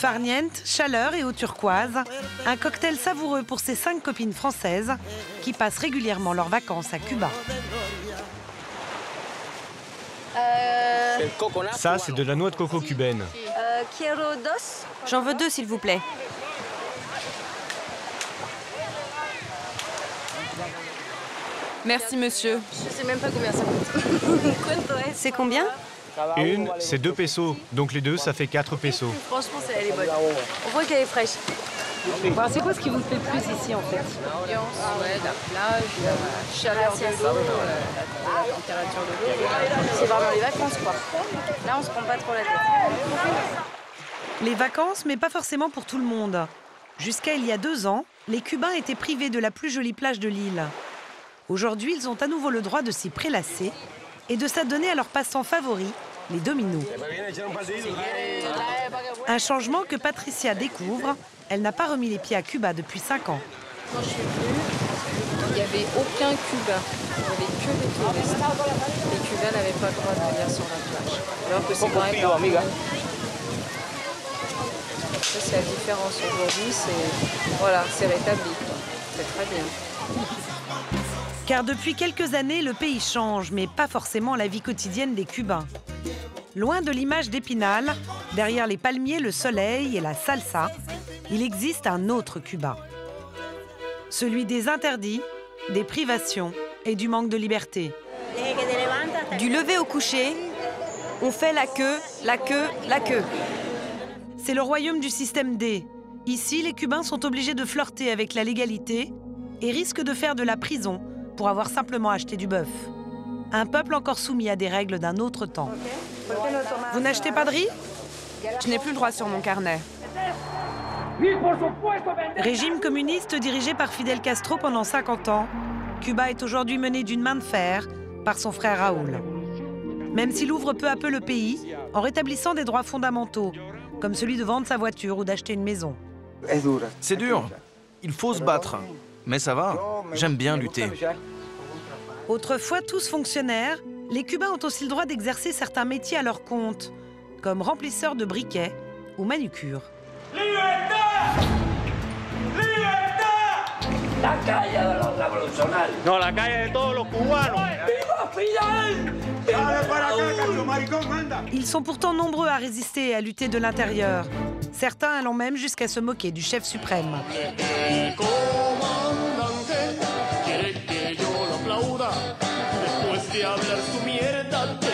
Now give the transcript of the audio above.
Farniente, chaleur et eau turquoise, un cocktail savoureux pour ces cinq copines françaises qui passent régulièrement leurs vacances à Cuba. Ça, c'est de la noix de coco cubaine. J'en veux deux, s'il vous plaît. Merci, monsieur. Je sais même pas combien ça coûte. C'est combien Une, c'est deux pesos. Donc les deux, ça fait quatre pesos. Franchement, elle est bonne. On voit qu'elle est fraîche. c'est quoi ce qui vous plaît le plus ici en fait? L'ambiance, ouais, la plage, la chaleur de l'eau, la, la température de l'eau. C'est vraiment les vacances, quoi. Là, on se prend pas trop la tête. Les vacances, mais pas forcément pour tout le monde. Jusqu'à il y a deux ans, les Cubains étaient privés de la plus jolie plage de l'île. Aujourd'hui, ils ont à nouveau le droit de s'y prélasser et de s'adonner à leur passe-temps favori, les dominos. Un changement que Patricia découvre. Elle n'a pas remis les pieds à Cuba depuis cinq ans. Quand je suis venue, il n'y avait aucun Cubain. Il n'y avait que des touristes. Les Cubains n'avaient pas le droit de venir sur la plage. Alors que c'est quand même... Ça, c'est la différence aujourd'hui. C'est voilà, c'est rétabli. C'est très bien. Car depuis quelques années, le pays change, mais pas forcément la vie quotidienne des Cubains. Loin de l'image d'Épinal, derrière les palmiers, le soleil et la salsa, il existe un autre Cuba. Celui des interdits, des privations et du manque de liberté. Du lever au coucher, on fait la queue, la queue, la queue. C'est le royaume du système D. Ici, les Cubains sont obligés de flirter avec la légalité et risquent de faire de la prison pour avoir simplement acheté du bœuf. Un peuple encore soumis à des règles d'un autre temps. Vous n'achetez pas de riz? Je n'ai plus le droit sur mon carnet. Régime communiste dirigé par Fidel Castro pendant 50 ans, Cuba est aujourd'hui mené d'une main de fer par son frère Raoul. Même s'il ouvre peu à peu le pays en rétablissant des droits fondamentaux, comme celui de vendre sa voiture ou d'acheter une maison. C'est dur. Il faut se battre. Mais ça va. J'aime bien lutter. Autrefois tous fonctionnaires, les Cubains ont aussi le droit d'exercer certains métiers à leur compte, comme remplisseur de briquets ou manucure. La calle de los revolucionarios. No, la calle de todos los cubanos. ¡Viva Fidel! Dale para acá, cacho maricón, anda. Ils sont pourtant nombreux à résister et à lutter de l'intérieur. Certains allant même jusqu'à se moquer du chef suprême. Cuba después de hablar su mierda